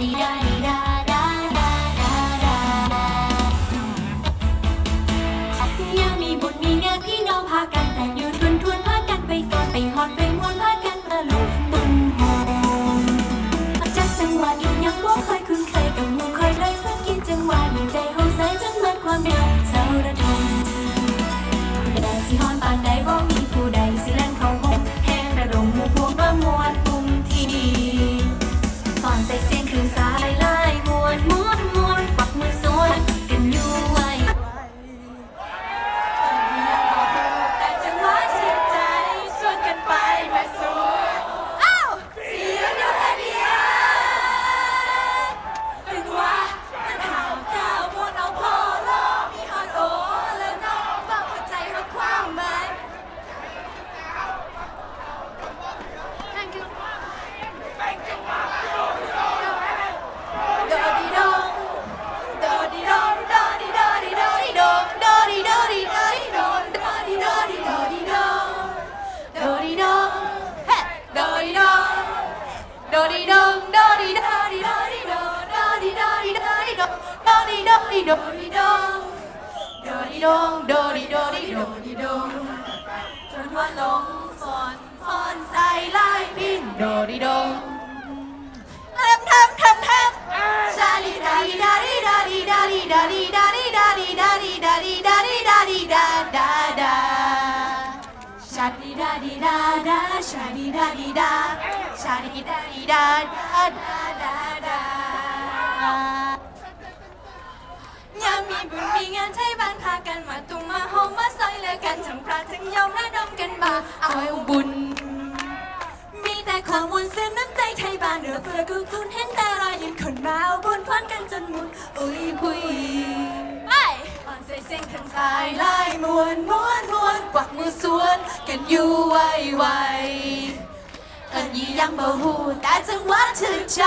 Navidad. โดดีโดดีโดดีดงโดดีดงโดดีโดดีโดดีดงจนว่าหลงฟอนฟอนใส่ลายพินโดดีดงทำทำทำทำชาลีดาดีดาดีดาดีดาดีดาดีดาดีดาดีดาดีดาดีดาดีดาดีดาดาดาชาดีดาดีดาดาชาดีดาดีดาชาดีดาดีดาดา กันมาเอาบุญ มีแต่ความมวลซึ้งน้ำใจไทยบ้านเรือเพื่อกูคุณเห็นแต่รอยยิ้มคนมาเอาบุญพรกันจนหมุนอุ้ยปุยไปอ่อนใส่เสียงทั้งสายลายมวนมวนมวนกวักมือสวนกันอยู่ไวไวเอินยี่ยังบ่หูแต่จังหวะถึกใจ